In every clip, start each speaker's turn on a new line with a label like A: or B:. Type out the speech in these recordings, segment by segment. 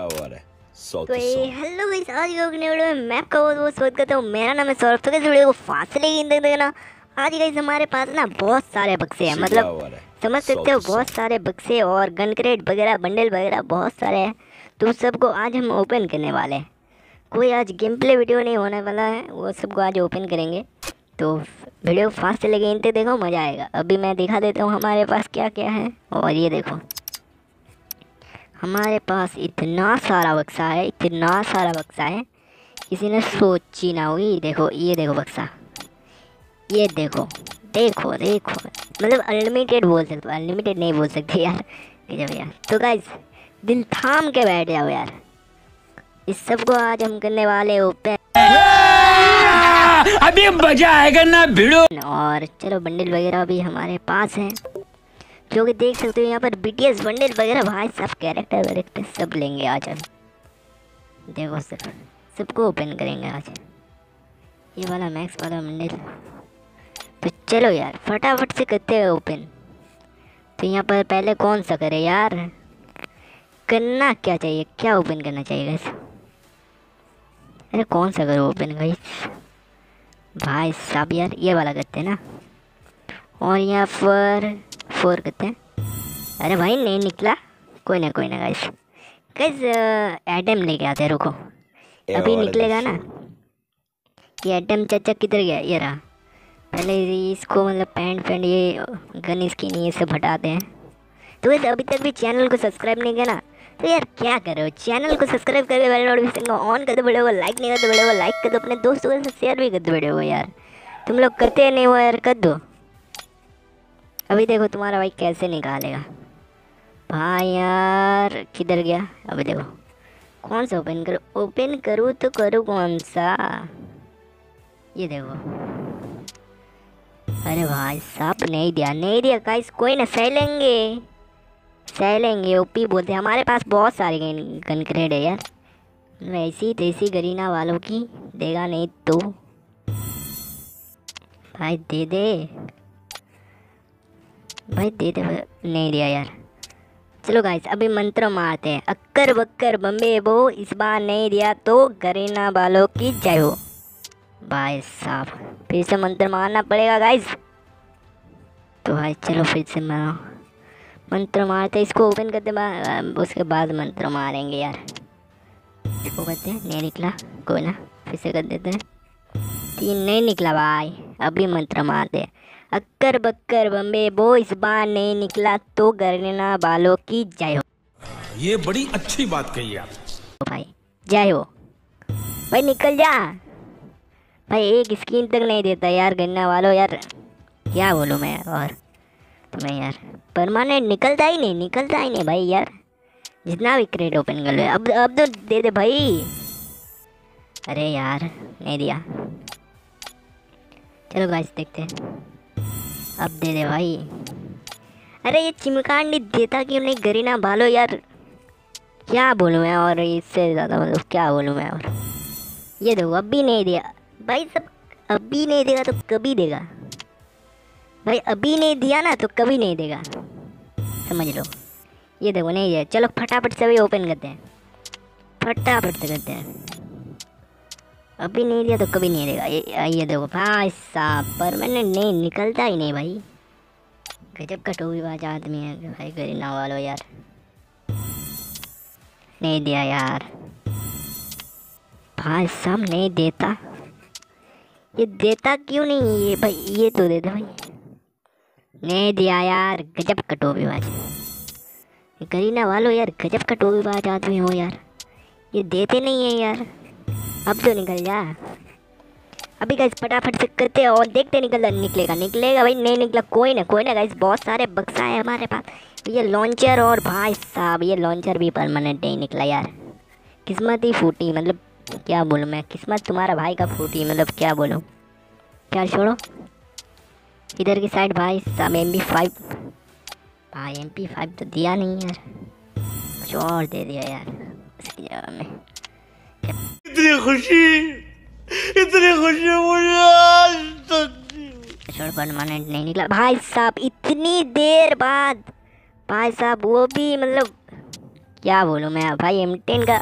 A: और है
B: तो हेलो गाइस आज के वीडियो में मैं बहुत बहुत स्वागत करता हूँ। मेरा नाम है सौरभ। तो इस वीडियो को फास्ट लेके तक देखना। आज गाइस हमारे पास ना बहुत सारे बक्से हैं। मतलब समझ सकते हो बहुत सारे बक्से और गन क्रेट वगैरह बंडल वगैरह बहुत सारे हैं। तो उस सबको आज हम ओपन करने वाले हैं। कोई आज गेम प्ले वीडियो नहीं होने वाला है वो सबको आज ओपन करेंगे। तो वीडियो फास्ट चलेगी इन तक देखो मज़ा आएगा। अभी मैं दिखा देता हूँ हमारे पास क्या क्या है और ये देखो। हमारे पास इतना सारा बक्सा है इतना सारा बक्सा है। किसी ने सोची ना हुई देखो ये देखो बक्सा। ये देखो देखो देखो। मतलब अनलिमिटेड बोल सकते हो अनलिमिटेड नहीं बोल सकते यार। गजब यार। तो गाइज़ दिल थाम के बैठ जाओ यार। इस सबको आज हम करने वाले ओपन
C: अभी मज़ा आएगा ना भिड़ो।
B: और चलो बंडल वगैरह भी हमारे पास हैं। जो कि देख सकते हो यहाँ पर बी टी एस बंडल वगैरह भाई सब कैरेक्टर वैरेक्टर सब लेंगे आज हम। देखो सर, सबको ओपन करेंगे आज। ये वाला मैक्स वाला बंडल तो चलो यार, फटाफट से करते हैं ओपन तो यहाँ पर पहले कौन सा करे यार? करना क्या चाहिए? क्या ओपन करना चाहिए गैस अरे कौन सा करो ओपन गाइस भाई साहब यार, ये वाला करते हैं ना। और यहाँ पर फोर करते हैं। अरे भाई नहीं निकला। कोई ना कोई ना गाइस गाइस एटम लेके आते हैं रुको। अभी निकलेगा ना? कि एटम चाचा किधर गया? ये रहा। पहले इसको मतलब पैंट पैंट ये गन स्किन ये सब हटाते हैं। तो वैसे अभी तक भी चैनल को सब्सक्राइब नहीं किया ना तो यार क्या करो? चैनल को सब्सक्राइब करके बेल नोटिफिकेशन को ऑन कर दो बड़े को लाइक नहीं कर दो बड़े को लाइक कर दो अपने दोस्तों के साथ शेयर भी कर दो बड़े को यार। तुम लोग करते नहीं हो यार कर दो। अभी देखो तुम्हारा भाई कैसे निकालेगा। भाई यार, किधर गया? अभी देखो। कौन सा ओपन करो? ओपन करूँ तो करूँ कौन सा? ये देखो। अरे भाई साहब, नहीं दिया नहीं दिया। गाइस कोई ना, सह लेंगे। सह लेंगे ओपी बोलते हमारे पास बहुत सारे गन है यार। वैसी तैसी गरीना वालों की देगा नहीं तो। भाई दे दे। भाई दे दे नहीं दिया यार। चलो गाइस अभी मंत्र मारते हैं। अक्कर बक्कर बम्बे बो, इस बार नहीं दिया तो गरीना वालों की जय हो। भाई साहब, फिर से मंत्र मारना पड़ेगा गाइस तो भाई, चलो फिर से मारो। मंत्र मारते इसको ओपन करते उसके बाद मंत्र मारेंगे यार। इसको करते हैं, नहीं निकला, कोई ना, फिर से कर देते हैं। तीन नहीं निकला भाई, अभी मंत्र मारते हैं। अक्कर बक्कर बम्बे बो इस बार नहीं निकला तो गरना बालों की जय हो।
C: ये बड़ी अच्छी बात कही आप।
B: भाई जय हो। भाई निकल जा। भाई एक स्क्रीन तक नहीं देता यार गन्ना वालों यार। क्या बोलूँ मैं और तुम्हें यार। परमानेंट निकलता ही नहीं निकलता ही नहीं भाई यार। जितना भी क्रेड ओपन कर लो। अब अब तो दे दे भाई। अरे यार नहीं दिया। चलो गाइस देखते हैं। अब दे दे भाई। अरे ये चिमकांडी देता क्यों नहीं गरीना भालो यार। क्या बोलूँ मैं और इससे ज़्यादा मतलब क्या बोलूँ मैं और। ये देखो अभी नहीं दिया। भाई सब अभी नहीं देगा तो कभी देगा। भाई अभी नहीं दिया ना तो कभी नहीं देगा। समझ लो। ये देखो, नहीं दिया। चलो फटाफट से भी ओपन करते हैं। फटाफट से करते हैं। अभी नहीं दिया तो कभी नहीं देगा। ये देखो भाई साहब परमानेंट नहीं, निकलता ही नहीं भाई। गजब का टोबीबाज आदमी है, भाई गरीना वालो यार। नहीं दिया यार। भाई साहब, नहीं देता। ये देता क्यों नहीं? ये भाई, ये तो दे दे भाई। नहीं दिया यार, गजब का टोबीबाज गरीना वालो यार, गजब का टोबीबाज आदमी हो यार। ये देते नहीं है यार। अब तो निकल जा। अभी गाइस फटाफट से करते हैं और देखते निकल निकलेगा। निकलेगा भाई, नहीं निकला कोई ना कोई ना गाइस बहुत सारे बक्सा है हमारे पास। ये लॉन्चर और भाई साहब, ये लॉन्चर भी परमानेंट नहीं निकला यार। किस्मत ही फूटी मतलब क्या बोलूँ मैं, किस्मत तुम्हारा भाई का फूटी मतलब क्या बोलूँ। क्या छोड़ो। इधर की साइड भाई साहब एम पी फाइव भाई एम पी फाइव तो दिया नहीं यार। कुछ और दे दिया यार। उसकी जगह में।
A: इतनी खुशी इतनी खुशी मुझे आज तक
B: छोड़ परमानेंट नहीं निकला। भाई साहब, इतनी देर बाद, भाई साहब, वो भी मतलब क्या बोलूँ मैं, भाई एम का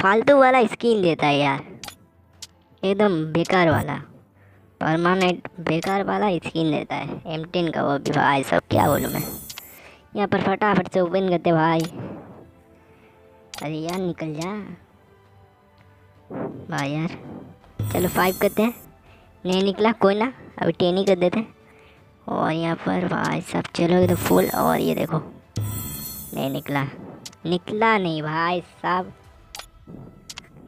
B: फालतू वाला स्किन देता है यार। एकदम बेकार वाला परमानेंट बेकार वाला स्किन देता है एम का वो भी, भाई साहब, क्या बोलूँ मैं। यहाँ पर फटाफट से ओपन करते भाई। अरे यार, निकल जा। भाई यार। चलो फाइव करते हैं। नहीं निकला, कोई ना। अभी टेन ही कर देते हैं। और यहाँ पर भाई सब चलो तो फुल और ये देखो। नहीं निकला। निकला नहीं भाई साहब।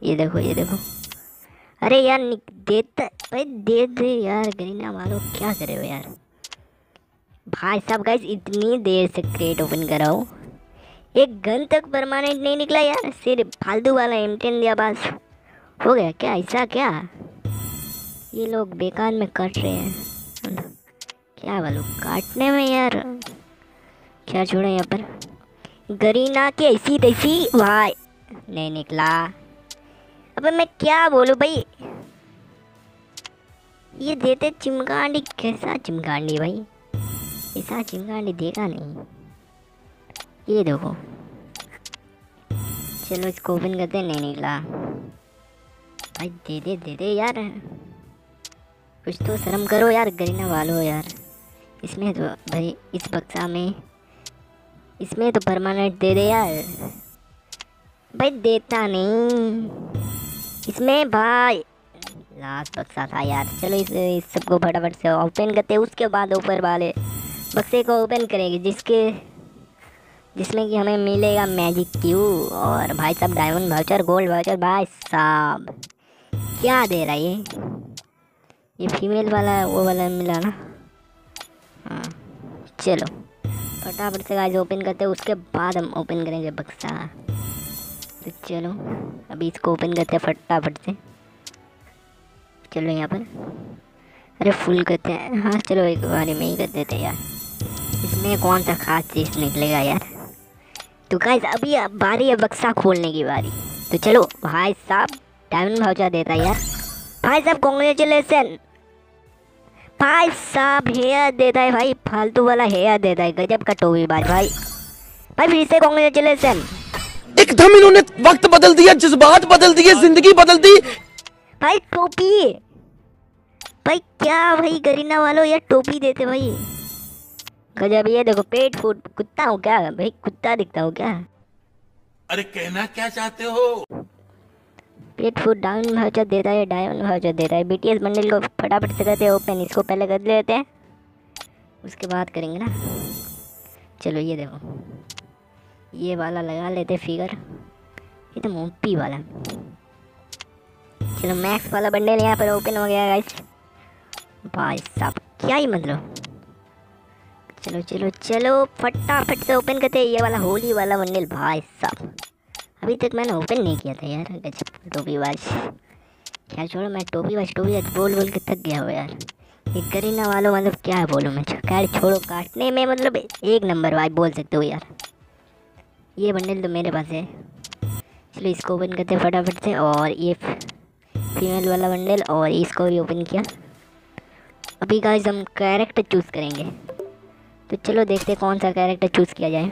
B: ये देखो ये देखो। अरे यार देता भाई दे दे यार, गरीना मारो, क्या करे हो यार? भाई साहब गाइस इतनी देर से क्रेट ओपन कराओ। एक घन तक परमानेंट नहीं निकला यार। सिर्फ़ फालतू वाला एम टेन दिया बस। हो गया क्या? ऐसा क्या? ये लोग बेकार में कट रहे हैं। क्या बोलो? काटने में यार। क्या छोड़ा यहाँ पर? गरीना की ऐसी तैसी भाई। नहीं निकला। अबे मैं क्या बोलूँ भाई? ये देते चिमकांडी कैसा चिमकांडी भाई? ऐसा चिमकांडी देखा नहीं। ये देखो। चलो इसको ओपन करते नहीं निकला। भाई दे दे दे दे यार। कुछ तो शर्म करो यार गरीना वालो यार। इसमें तो भाई इस बक्सा में इसमें तो परमानेंट दे दे यार। भाई देता नहीं। इसमें भाई लास्ट बक्सा था यार। चलो इस, इस सबको फटाफट से ओपन करते उसके बाद ऊपर वाले बक्से को ओपन करेंगे जिसके जिसमें कि हमें मिलेगा मैजिक क्यू और भाई साहब डायमंड वाउचर गोल्ड वाउचर भाई साहब। क्या दे रहा है ये? ये फीमेल वाला, वो वाला मिला ना? हाँ चलो। फटाफट से गाइस ओपन करते हैं, उसके बाद हम ओपन करेंगे बक्सा। तो चलो, अभी इसको ओपन करते हैं फटाफट से। चलो यहाँ पर। अरे फुल करते हैं। हाँ चलो एक बारी में ही कर देते हैं यार। इसमें कौन सा खास चीज़ निकलेगा यार? तो गाइस अभी बारी है बक्सा खोलने की बारी। तो चलो, भाई साहब डायमंड भाउचर देता है यार भाई साहब कॉन्ग्रेचुलेसन भाई साहब हेयर देता है भाई फालतू वाला हेयर देता है गजब का टोबी बाज भाई भाई फिर से कॉन्ग्रेचुलेसन
D: एकदम इन्होंने वक्त बदल दिया जज्बात बदल दिए ज़िंदगी बदल दी।
B: भाई टोपी भाई क्या भाई गरीना वालों यार टोपी देते भाई। गजब ये देखो पेट फ़ूड कुत्ता हूँ क्या? भाई कुत्ता दिखता हूँ क्या?
C: अरे कहना क्या चाहते हो?
B: पेट फ़ूड डायमंड भाउचर देता है डायमंड भाउचर देता है। बी बीटीएस बंडल को फटाफट से करते हैं ओपन इसको पहले कर लेते हैं। उसके बाद करेंगे ना। चलो ये देखो। ये वाला लगा लेते फिगर ये तो मोपी वाला। चलो मैक्स वाला बंडल यहाँ पर ओपन हो गया गाइस भाई साहब, क्या ही मतलब। चलो चलो चलो, फटाफट से ओपन करते हैं। ये वाला होली वाला बंडल, भाई साहब। अभी तक मैंने ओपन नहीं किया था यार टोपी बाज। क्या छोड़ो, मैं टोपी बाज टोपी बाज, बोल बोल के थक गया हो यार। ये करीना वालों मतलब क्या है बोलूँ मैं खैर छोड़ो काटने में मतलब एक नंबर भाई बोल सकते हो यार। ये बंडल तो मेरे पास है। चलो इसको ओपन करते फटाफट से, और ये फीमेल वाला बंडल और इसको भी ओपन किया। अभी गाइस हम कैरेक्टर चूज़ करेंगे। तो चलो देखते कौन सा कैरेक्टर चूज़ किया जाए।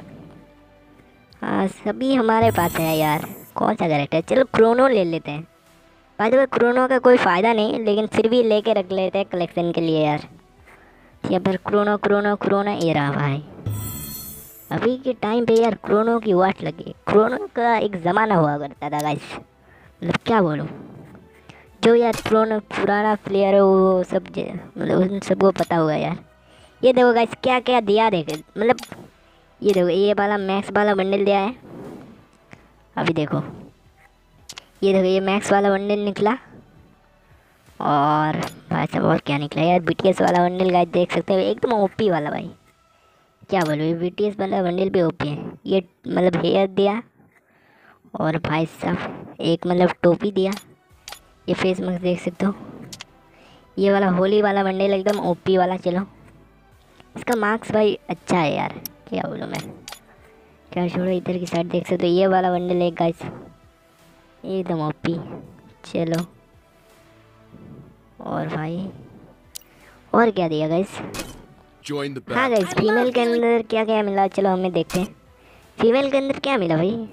B: हाँ सभी हमारे पास है यार। कौन सा कैरेक्टर चलो क्रोनो ले लेते हैं। बाय द क्रोनो का कोई फ़ायदा नहीं, लेकिन फिर भी लेके रख लेते हैं कलेक्शन के लिए यार। यहाँ पर क्रोनो क्रोनो क्रोनो ये रहा भाई। अभी के टाइम पे यार क्रोनो की वाट लगी। क्रोनो का एक ज़माना हुआ करता था गाइस मतलब क्या बोलूँ? जो यार क्रोनो पुराना प्लेयर है, वो सब मतलब उन सबको पता होगा यार। ये देखो गाइस क्या क्या दिया देखे मतलब ये देखो, ये वाला मैक्स वाला बंडल दिया है। अभी देखो। ये देखो, ये मैक्स वाला बंडल निकला। और भाई साहब, और क्या निकला यार? बीटीएस वाला बंडल गाइस देख सकते हो, एकदम ओपी वाला भाई। क्या बोलो, ये बीटीएस वाला बंडल भी ओपी है। ये मतलब हेयर दिया, और भाई साहब, एक मतलब टोपी दिया। ये फेस मास्क देख सकते हो। ये वाला होली वाला बंडल एकदम ओपी वाला, चलो। इसका मार्क्स भाई अच्छा है यार। क्या बोलूँ मैं? क्या छोड़ो इधर की साइड देख सकते हो। ये वाला बंडल एक गाइस एकदम ओपी चलो। और भाई? और क्या दिया गाइस हाँ गाइस फीमेल के अंदर क्या क्या मिला? चलो हमें देखते हैं। फीमेल के अंदर क्या मिला भाई?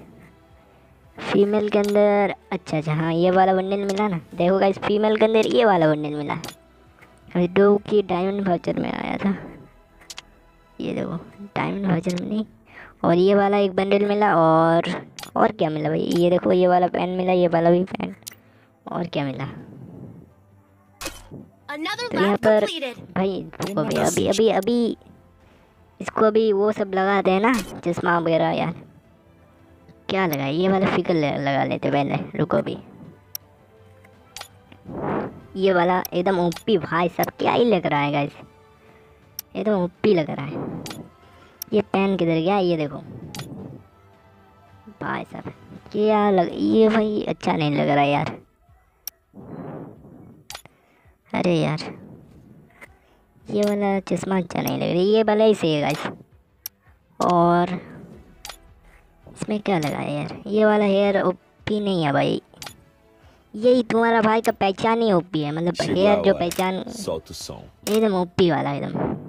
B: फीमेल के अंदर अच्छा अच्छा हाँ ये वाला बंडल मिला ना। देखो गाइस फीमेल के अंदर ये वाला बंडल मिला। अभी दो की डायमंड वाउचर में आया था। ये देखो डायमंड वाउचर में नहीं और ये वाला एक बंडल मिला और और क्या मिला भाई? ये देखो ये वाला पेन मिला ये वाला भी पेन और क्या मिला? तो यहाँ पर भाई रुको अभी अभी अभी अभी इसको अभी वो सब लगाते हैं ना चश्मा वगैरह यार। क्या लगा ये वाला फिकर लगा लेते पहले रुको अभी। ये वाला एकदम ओपी भाई सब क्या ही लग रहा है गाइस एकदम ओपी लग रहा है। ये पेन किधर गया? ये देखो। भाई साहब क्या लग ये भाई अच्छा नहीं लग रहा यार। अरे यार ये वाला चश्मा अच्छा नहीं लग रहा ये वाला ही सही है गाइस और इसमें क्या लगा है यार? ये वाला हेयर ओपी नहीं है भाई। यही तुम्हारा भाई का पहचान ही ओपी है मतलब हेयर जो पहचान. एकदम ओपी वाला एकदम।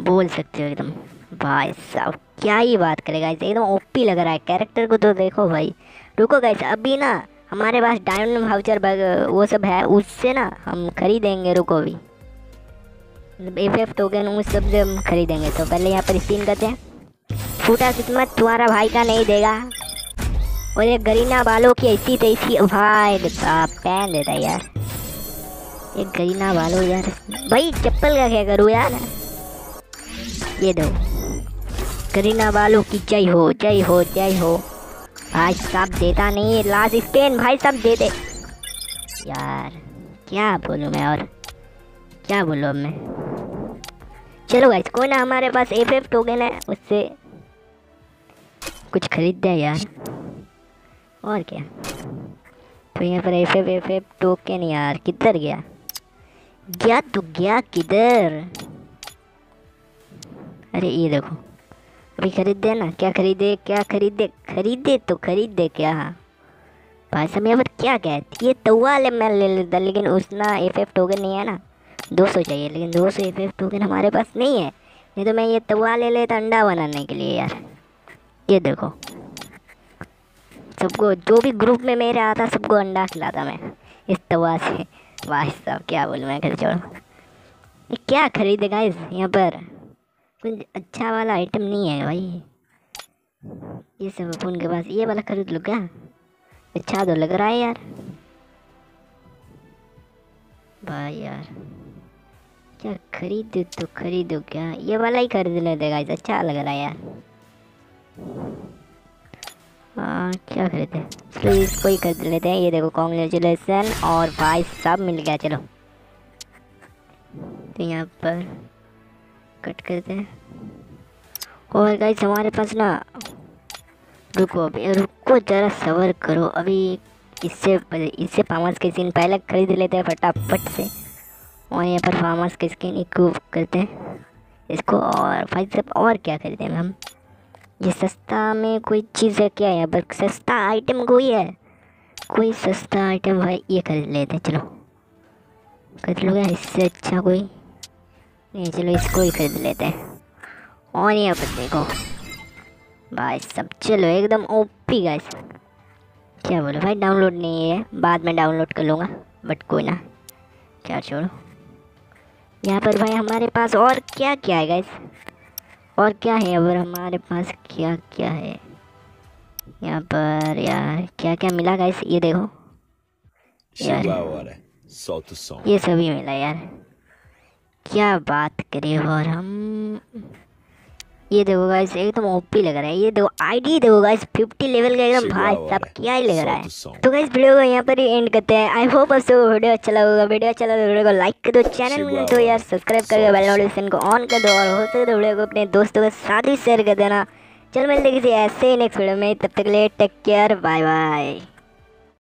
B: बोल सकते हो एकदम। भाई साहब, क्या ही बात करेगा एकदम ओपी लग रहा है। कैरेक्टर को तो देखो भाई। रुको गाइस अभी ना हमारे पास डायमंड वाउचर वो सब है, उससे ना हम खरीदेंगे, रुको अभी। एफ़ एफ़ टोकन उस सबसे हम खरीदेंगे। तो पहले यहाँ पर स्पिन करते हैं। फूटा किस्मत तुम्हारा भाई का नहीं देगा। और ये गरीना वालों की ऐसी तैसी, भाई पहन देता यार। ये गरीना वालों यार, भाई चप्पल का क्या करूँ यार? ये दो। करीना वालों की जय हो जय हो जय हो। भाई साहब देता नहीं है लास्ट स्पेन भाई साहब दे दे। यार, क्या बोलूँ मैं और? क्या बोलूँ मैं? चलो गाइस कोई ना हमारे पास एफ़ एफ़ टोकन है, उससे कुछ खरीदते हैं यार। और क्या? तो यहाँ पर F F F F token यार, किधर गया? गया तो गया किधर? अरे ये देखो, अभी खरीदे ना, क्या खरीदे क्या खरीदे खरीदे तो खरीदे क्या? भाई साहब, यहाँ पर क्या क्या है? ये तवा ले मैं ले लेता, लेकिन उसना एफ़ एफ़ टोकन नहीं है ना। दो सौ चाहिए, लेकिन दो सौ एफ़ एफ़ टोकन हमारे पास नहीं है। नहीं तो मैं ये तवा ले लेता अंडा बनाने के लिए यार। ये देखो, सबको, जो भी ग्रुप में मेरे आता, सबको अंडा खिलाता मैं। इस तवा से। भाई साहब, क्या बोलूँ मैं घर छोड़ो क्या खरीदेगा इस यहाँ पर? कुछ अच्छा वाला आइटम नहीं है भाई। ये सब अपन के पास, ये वाला खरीद लो क्या? अच्छा तो लग रहा है यार। भाई यार, क्या खरीदो तो खरीदो क्या? ये वाला ही खरीद लेते गाइस अच्छा लग रहा है यार। हाँ क्या खरीदे? चलो इसको ही खरीद लेते हैं। ये देखो कॉन्ग्रेचुलेसन और भाई सब मिल गया, चलो। तो यहाँ पर कट करते हैं और गाइस हमारे पास ना, रुको अभी, रुको ज़रा सवर करो। अभी इससे इससे फार्मर्स की स्किन पहले खरीद लेते हैं फटाफट से। और यहाँ पर फार्मर्स की स्किन इक्व करते हैं। इसको और भाई सब और क्या खरीदें हम? ये सस्ता में कोई चीज़ है क्या यहाँ पर? सस्ता आइटम कोई है? कोई सस्ता आइटम भाई, ये खरीद लेते हैं, चलो। खरीद लो इससे अच्छा कोई नहीं चलो इसको ही खरीद लेते हैं। और यहाँ पर देखो। भाई सब चलो एकदम ओपी गाइस क्या बोलो भाई डाउनलोड नहीं है। बाद में डाउनलोड कर लूँगा बट कोई ना। क्या छोड़ो। यहाँ पर भाई हमारे पास और क्या क्या है गाइस और क्या है अब? हमारे पास क्या क्या है? यहाँ पर यार क्या क्या मिला गाइस ये देखो।
A: som.
B: ये सभी मिला यार। क्या बात करें और हम ये देखो गाइस एकदम ओपी लग रहा है। ये देखो आईडी देखो गाइस 50 लेवल का एकदम भाई सब क्या ही लग रहा है. तो गाइस वीडियो को यहाँ पर ही एंड करते हैं। आई होप आपसे वीडियो अच्छा लगा होगा। वीडियो अच्छा लगा तो वीडियो को लाइक कर दो चैनल में तो यार सब्सक्राइब करके बेल नोटिफिकेशन को ऑन कर दो और हो सके तो वीडियो को अपने दोस्तों के साथ भी शेयर कर देना। चल मिलते किसी ऐसे ही नेक्स्ट वीडियो में। तब तक के लिए टेक केयर बाय बाय